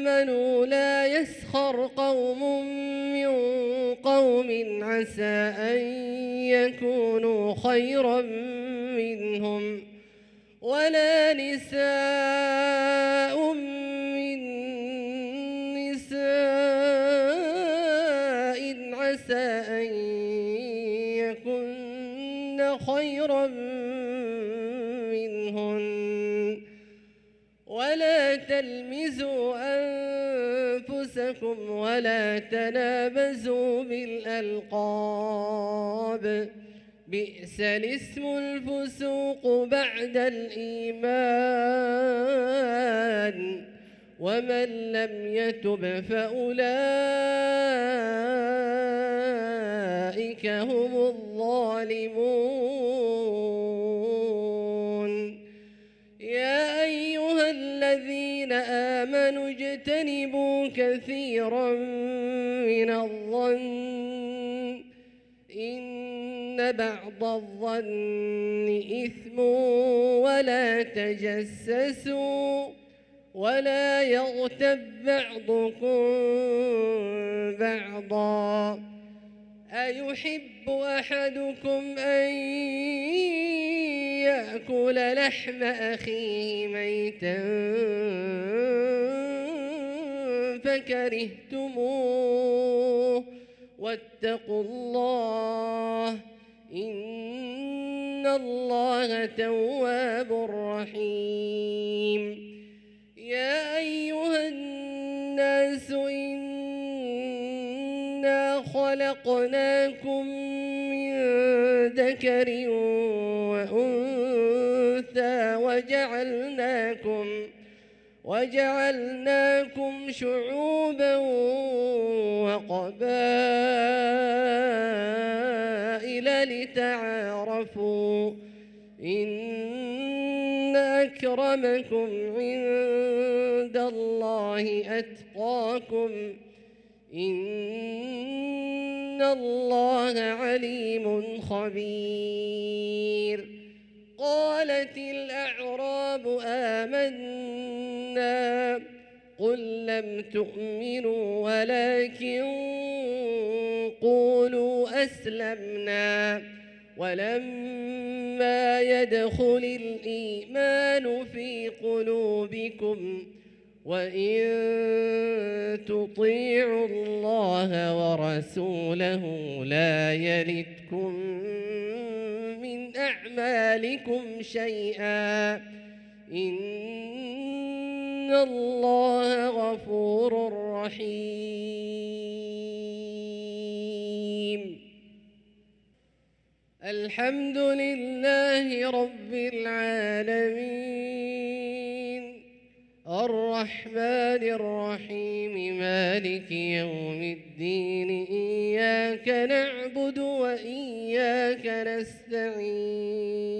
آمنوا لا يسخر قوم من قوم عسى أن يكونوا خيرا منهم ولا نساء من نساء عسى أن يكن خيرا منهن ولا تلمزوا أنفسكم ولا تنابزوا بالألقاب. بئس الاسم الفسوق بعد الإيمان. ومن لم يتب فأولئك هم الظالمون. إن بعض الظن إثم ولا تجسسوا ولا يغتب بعضكم بعضا. أيحب أحدكم أن يأكل لحم أخيه ميتا فكرهتموه واتقوا الله إن الله تواب رحيم. يا أيها الناس إنا خلقناكم من ذكر وأنثى وجعلناكم وجعلناكم شعوبا وقبائل لتعارفوا إن أكرمكم عند الله أتقاكم إن الله عليم خبير قالت الأعراب آمنا قل لم تؤمنوا ولكن قولوا أسلمنا ولما يدخل الإيمان في قلوبكم وإن تطيعوا الله ورسوله لا يلدكم من أعمالكم شيئا إن الله غفور رحيم. الحمد لله رب العالمين. الرحمن الرحيم مالك يوم الدين إياك نعبد وإياك نستعين.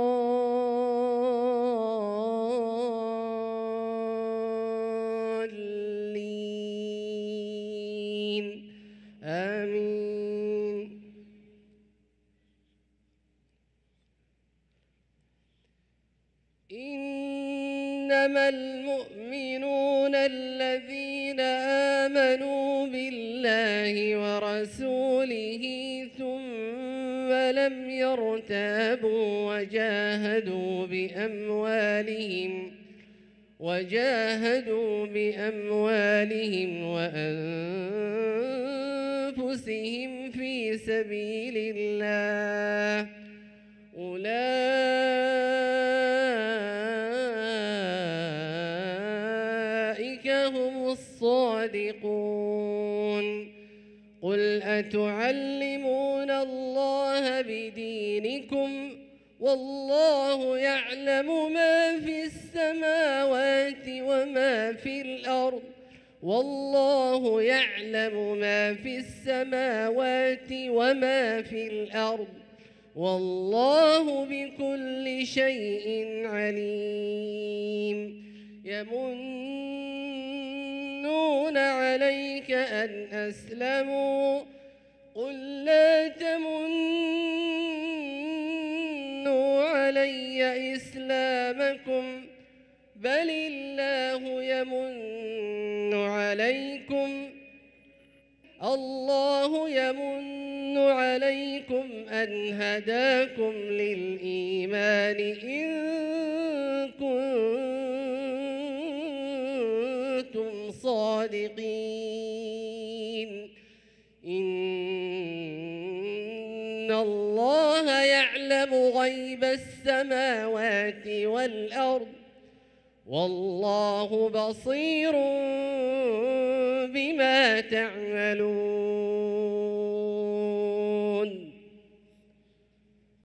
إنما المؤمنون الذين آمنوا بالله ورسوله ثم لم يرتابوا وجاهدوا بأموالهم وجاهدوا بأموالهم وأنفسهم في سبيل الله. أولئك أتعلمون الله بدينكم والله يعلم ما في السماوات وما في الأرض والله يعلم ما في السماوات وما في الأرض والله بكل شيء عليم يمنون عليك أن أسلموا. قل لا تمنوا علي إسلامكم بل الله يمن عليكم. الله يمن عليكم أن هداكم للإيمان إن كنتم صادقين إن الله يعلم غيب السماوات والأرض. والله بصير بما تعملون.